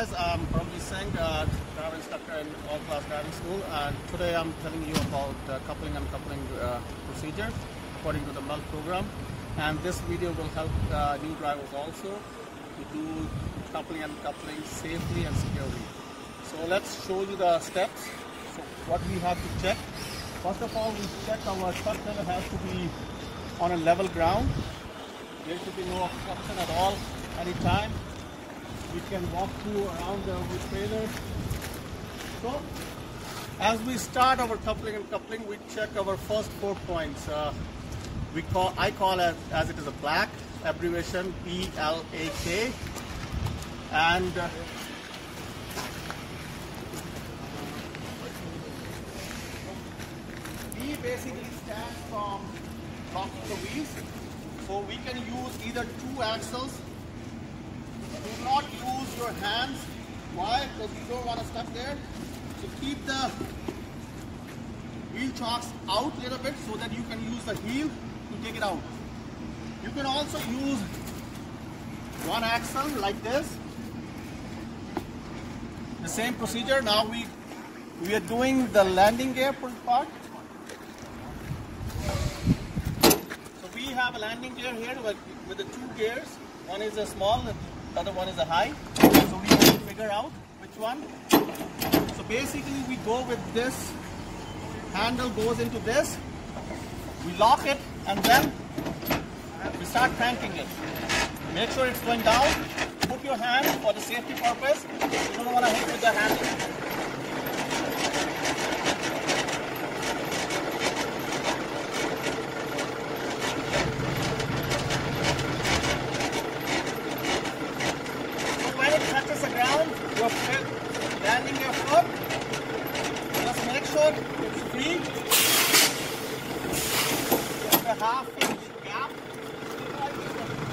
Guys, I'm Parmjeet Singh, uh, driver instructor in All Class Driving School, and today I'm telling you about uh, coupling and coupling uh, procedure according to the MELT program. And this video will help uh, new drivers also to do coupling and coupling safely and securely. So let's show you the steps. So what we have to check. First of all, we check our truck trailer has to be on a level ground. There should be no obstruction at all anytime we can walk through around the trailer. So, as we start our coupling and coupling, we check our first four points. Uh, we call I call it as it is a black abbreviation B L A K, and uh, B basically stands from locking the wheels. So we can use either two axles not use your hands. Why? Because you don't want to stuck there. So keep the wheel chocks out a little bit so that you can use the heel to take it out. You can also use one axle like this. The same procedure. Now we we are doing the landing gear part. So we have a landing gear here with, with the two gears. One is a small the other one is a high. So we have to figure out which one. So basically we go with this, handle goes into this, we lock it and then we start cranking it. Make sure it's going down, put your hand for the safety purpose, you don't want to hit with the handle.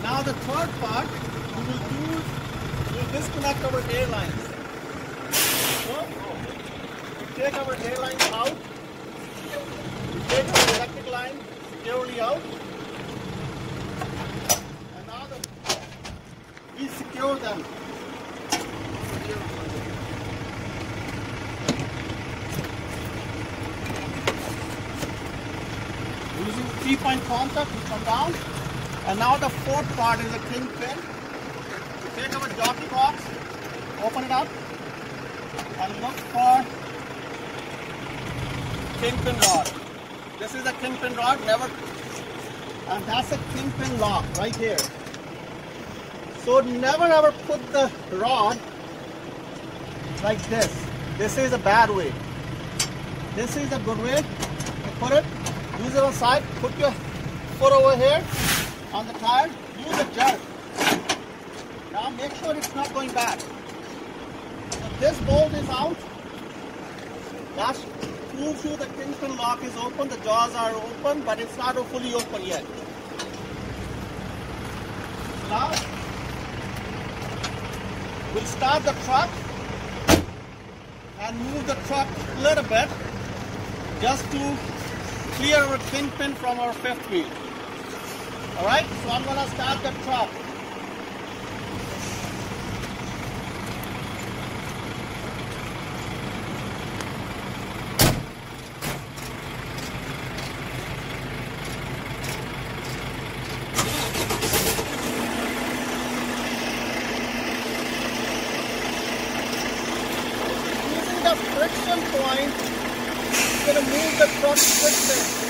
Now the third part, we will do, we will disconnect our air lines. We take our air lines out, we take our electric line securely out, and now the, we secure them. Three-point contact, come down, and now the fourth part is a kingpin. We take our jockey box, open it up, and look for kingpin rod. This is a kingpin rod, never, and that's a kingpin lock right here. So never ever put the rod like this. This is a bad way. This is a good way to put it. Use it on side, put your foot over here, on the tire, use a jerk. Now make sure it's not going back. So this bolt is out. That proves you the kingpin lock is open, the jaws are open, but it's not fully open yet. Now, we'll start the truck and move the truck a little bit just to clear our kingpin from our fifth wheel. Alright, so I'm to start the truck. Using the friction point, you're going to move the truck friction.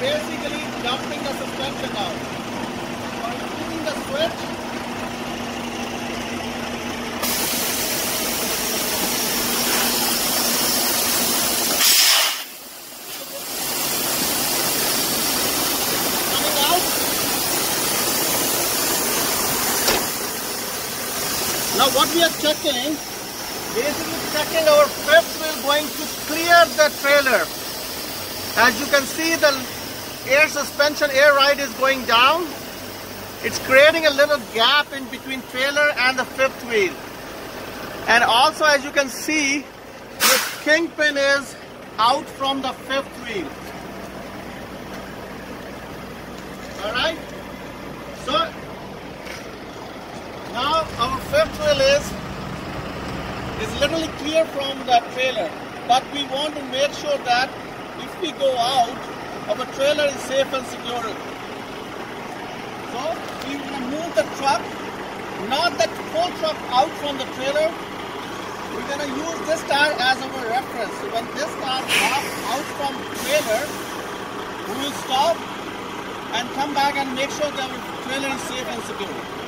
basically dumping the suspension out. By using the switch, coming out. Now what we are checking, basically checking our fifth wheel going to clear the trailer. As you can see the air suspension, air ride is going down. it's creating a little gap in between trailer and the fifth wheel. And also as you can see, this kingpin is out from the fifth wheel. Alright? So now our fifth wheel is is literally clear from the trailer. But we want to make sure that if we go out, our trailer is safe and secure. So we to move the truck, not the full truck out from the trailer. We're going to use this tire as our reference. So when this car comes out from trailer, we will stop and come back and make sure that our trailer is safe and secure.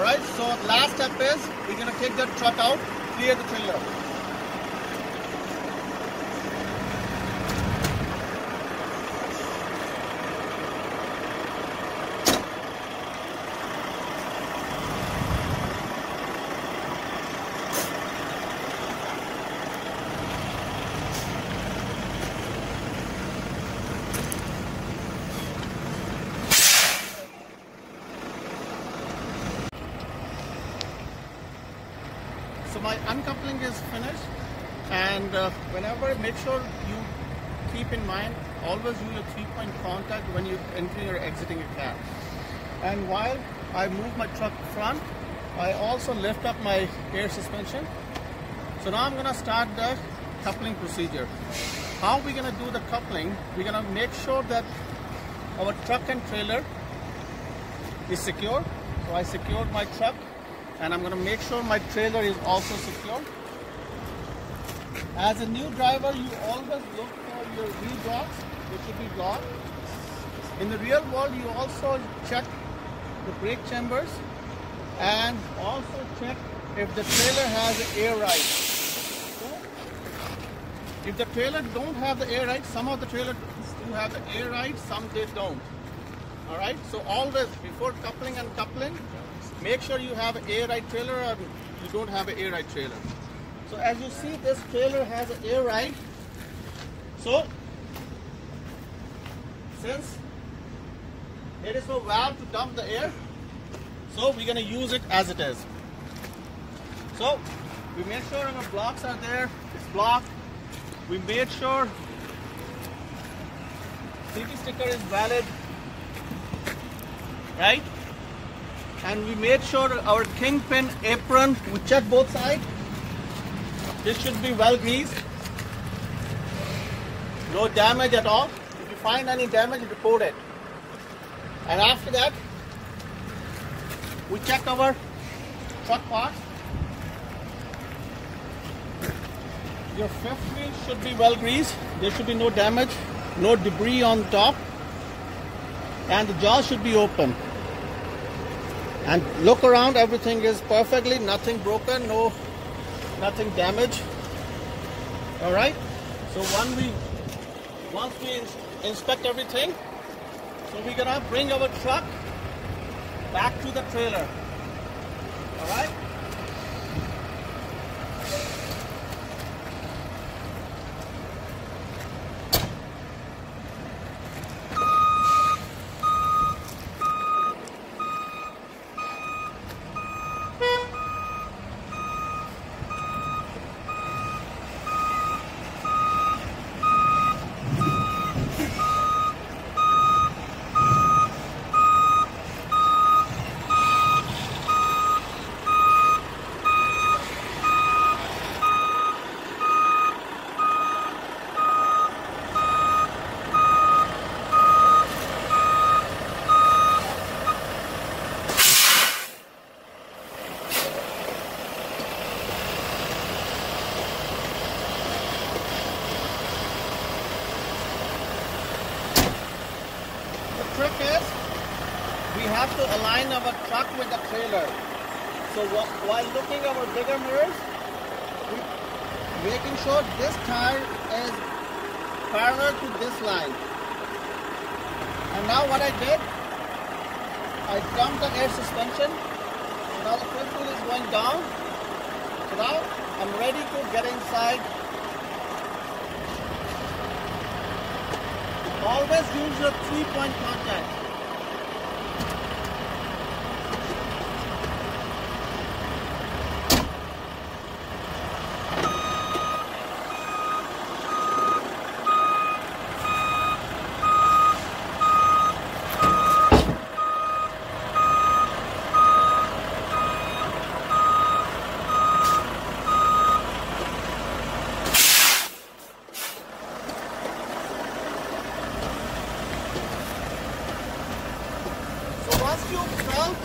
Alright, so last step is we're to take that truck out, clear the trailer. Uh, make sure you keep in mind, always use a three-point contact when you're entering or exiting a cab. And while I move my truck front, I also lift up my air suspension. So now I'm gonna start the coupling procedure. How are we gonna do the coupling? We're gonna make sure that our truck and trailer is secure. So I secured my truck and I'm gonna make sure my trailer is also secure. As a new driver, you always look for your wheel blocks, which should be blocked. In the real world, you also check the brake chambers and also check if the trailer has air ride. If the trailer don't have the air ride, some of the trailers do have the air ride, some they don't. All right, so always before coupling and coupling, make sure you have an air ride trailer or you don't have an air ride trailer. So as you see, this trailer has an air ride. So since there is no valve to dump the air, so we're to use it as it is. So we made sure our blocks are there. It's blocked. We made sure CT sticker is valid, right? And we made sure our kingpin apron, we check both sides. This should be well greased. No damage at all. If you find any damage, report it. And after that, we check our truck parts. Your fifth wheel should be well greased. There should be no damage, no debris on top. And the jaw should be open. And look around, everything is perfectly, nothing broken, no nothing damaged. All right. So when we once we inspect everything, so we're gonna bring our truck back to the trailer. All right. Have to align our truck with the trailer. So while looking our bigger mirrors, making sure this tire is parallel to this line. And now what I did, I dumped the air suspension. Now the fifth wheel is going down. So now I'm ready to get inside. Always use your three-point contact. You felt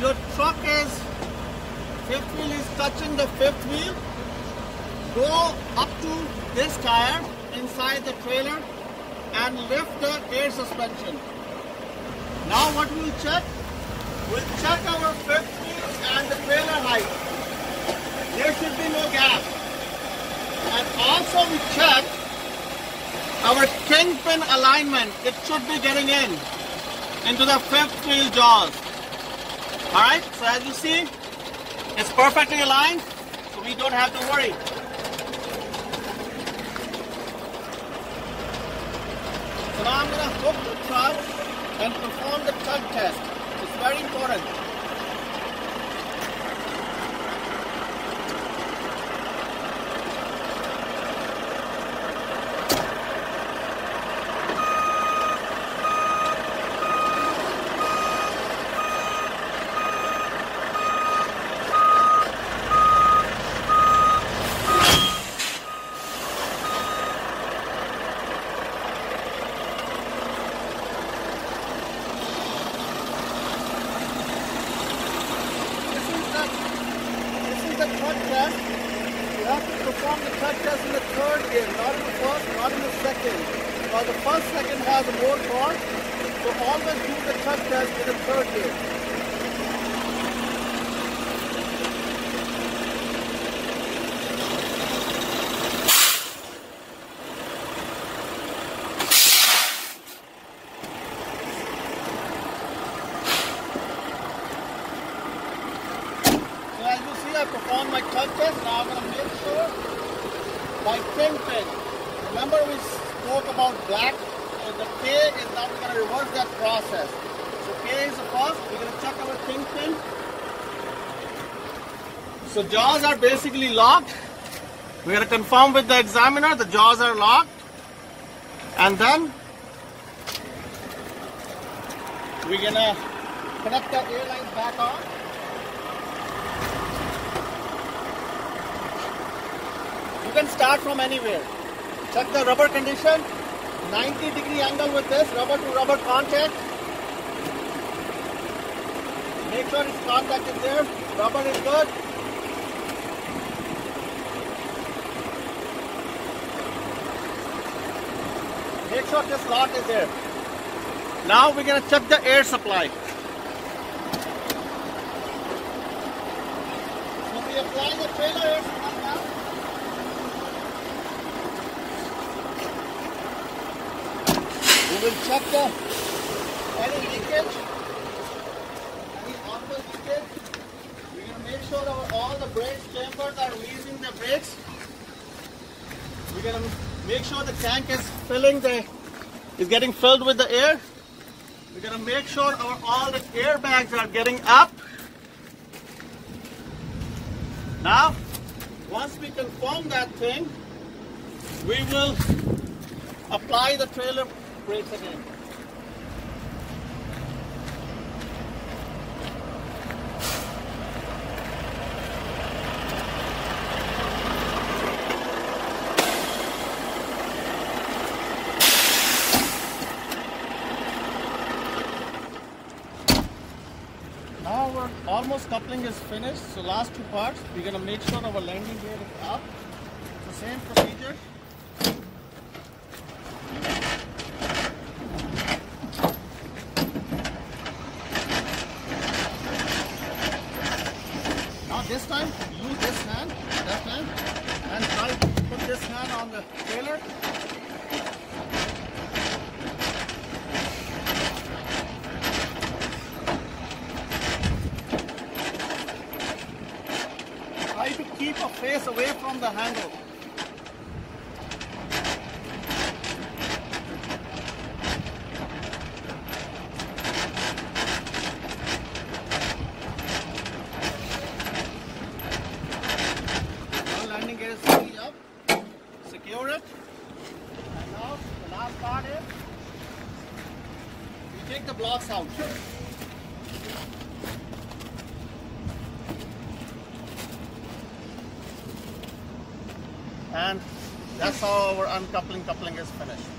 your truck is fifth wheel is touching the fifth wheel, go up to this tire inside the trailer and lift the air suspension. Now what we'll check? We'll check our fifth wheel and the trailer height. There should be no gap. And also we check our kingpin alignment. It should be getting in into the fifth wheel jaws. Alright, so as you see, it's perfectly aligned, so we don't have to worry. So now I'm gonna hook the truck and perform the tug test. It's very important. This is the this is the third test. You have to third test in the third gear, not in the first, not in the second. Because the first second has more torque, so always do the third test in the third gear. So as you see, I performed my third test. Now I'm going to make sure my kingpin. Remember we spoke about black? So the K is now we're going to reverse that process. So K is the first. We're going to check our kingpin. So jaws are basically locked. We're going to confirm with the examiner the jaws are locked. And then we're going to connect the airlines back on. Can start from anywhere. Check the rubber condition. 90 degree angle with this rubber to rubber contact. Make sure its contact is there. Rubber is good. Make sure this lock is there. Now we're going to check the air supply. We apply the trailer We will check the any leakage, any oil leakage. We're going to make sure our, all the brake chambers are releasing the brakes. We're going to make sure the tank is filling the is getting filled with the air. We're going to make sure our all the airbags are getting up. Now, once we confirm that thing, we will apply the trailer brakes again. Now our almost coupling is finished. So last two parts, we're gonna make sure our landing gear is up. So same procedure. And try to put this hand on the trailer. Try to keep a face away from the handle. Now landing gear is up. Secure it. And now the last part is we take the blocks out. And that's how our uncoupling coupling is finished.